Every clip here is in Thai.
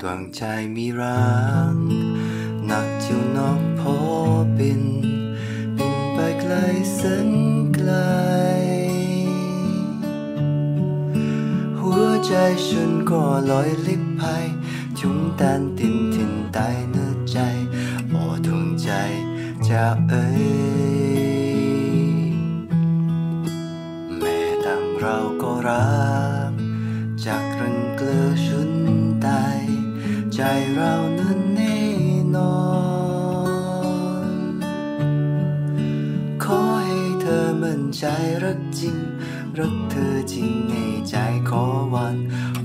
ดวงใจมีรังนักเที่ยวนอกพอบิน บินไปไกลแสนไกล หัวใจฉันก็ลอยลิบไปจุงตันตินทินตายเนื้อใจโอ้ดวงใจจะเอ้ยแม่ดังเราก็รัก ใจรักจริง รักเธอจริงในใจขอวัน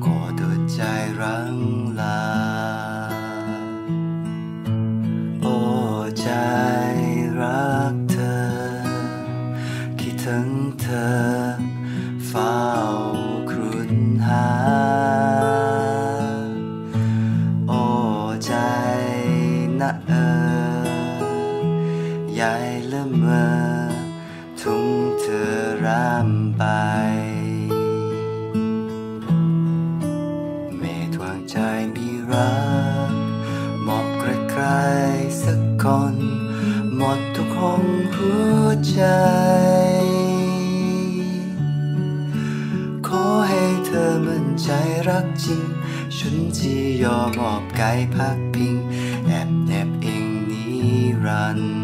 ขอตัวใจรังลา โอ้ใจรักเธอ คิดถึงเธอ เฝ้าครุนหา โอ้ใจนะเออ อรำไปเมตวางใจมีรักมอบใครๆสักคน หมดทุกห้องหัวใจ ขอให้เธอมั่นใจรักจริง ฉันที่ยอมมอบกายพักพิง แอบแนบเองนิรันดร์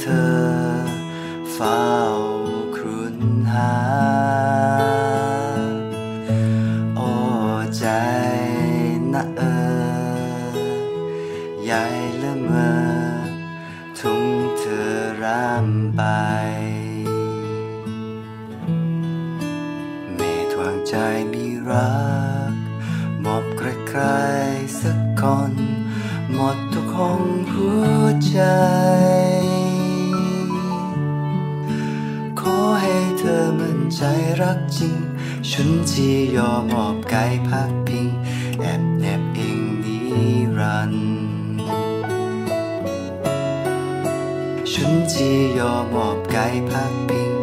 เธอ เฝ้าครุนหา โอ้ใจนะเออยายละเมอ ทุ่งเธอรำไปเมตวางใจมีรัก มอบใครๆสักคน หมดทุกห้องหัวใจ ใจรักจริงฉันที่ยอมมอบกายพักพิง แอบแนบเองนิรันดร์ฉันที่ยอมมอบกายพักพิง